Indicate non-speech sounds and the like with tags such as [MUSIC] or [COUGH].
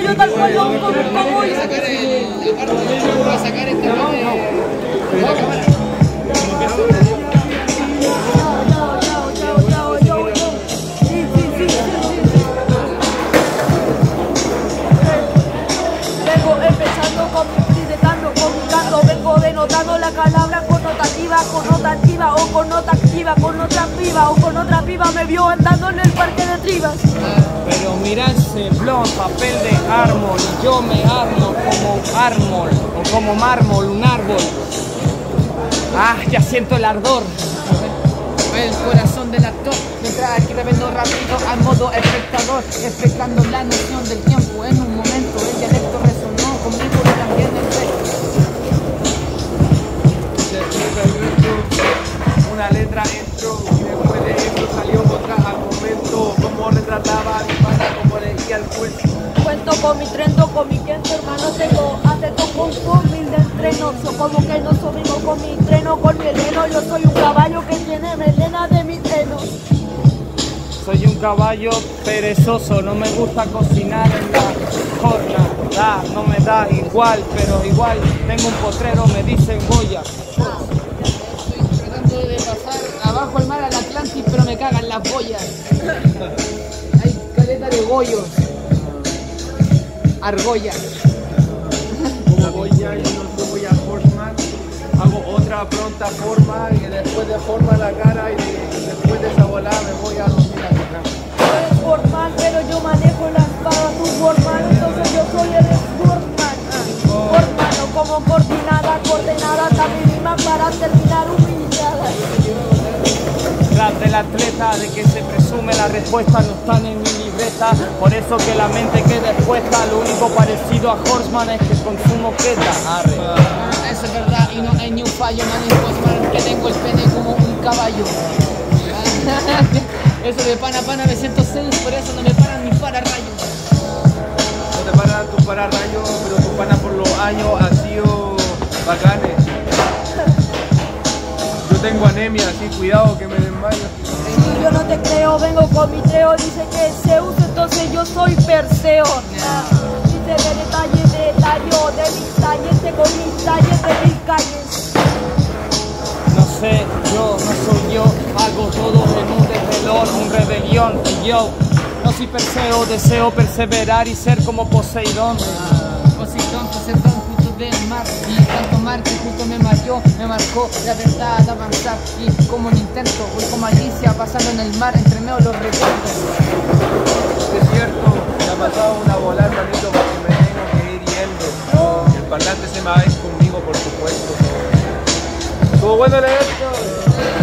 yo, tal cual, yo como, como el, voy a sacar de la cámara. Denotando la palabra connotativa, connotativa o connotativa, con otra piba o con otra piba me vio andando en el parque de tribas. Pero mira ese blon, papel de árbol, y yo me armo como un árbol, o como mármol, un árbol. Ah, ya siento el ardor. El corazón del actor, mientras aquí revendo rápido al modo espectador, explicando la noción del tiempo en un letra y después de eso salió otra argumento. Como retrataba a mi pana, como leía el cuento. Cuento con mi trento, con mi quinto hermano, tengo atento con con mil de entreno, so como que no subimos con mi treno, con mi heleno, yo soy un caballo que tiene melena de mi treno. Soy un caballo perezoso, no me gusta cocinar en la jornada, no me da igual, pero igual tengo un potrero, me dicen Goya. Estoy tratando de pasar me cagan las boyas. Hay caleta de goyos. Argollas. Como voy ya, yo no voy a Horseman. Hago otra pronta forma y después de forma la cara y de- después de esa volada me voy a dormir a mi cama. Eres Sportman, pero yo manejo la espada, tu Sportman, entonces yo soy el Sportman. Sportman, no como coordinada, coordenada, también rima para terminar humillada. Tras del atleta de que se presume la respuesta no están en mi libreta, por eso que la mente queda expuesta, lo único parecido a Horseman es que consumo queta. Arre. Ah, Eso es verdad y no hay ni un fallo, man, es Postman, que tengo el pene como un caballo. [LAUGHS] Eso de pana pana me siento seis, por eso no me paran ni para rayos. No te paran tus pararrayos, pero tus panas por los años han sido bacanes. Tengo anemia, así cuidado que me desmayo. Si yo no te creo, vengo con mi treo, dice que es Zeus, entonces yo soy Perseo. Ah, Dice de detalle, detallo, de mis talles, tengo mis talles de mil calles. No sé, yo no soy yo, hago todo en un desvelón, un rebelión, y yo no soy Perseo, deseo perseverar y ser como Poseidón. Poseidón, Poseidón, justo del mar Y tanto mar que justo me marcó, me marcó la verdad de avanzar Y como un intento, voy como Alicia pasando en el mar entre medio los recuerdos Es cierto, me ha pasado una bola, hermanito, porque me tengo que ir yendo. El parlante se me va a ir conmigo, por supuesto. Estuvo bueno leer esto.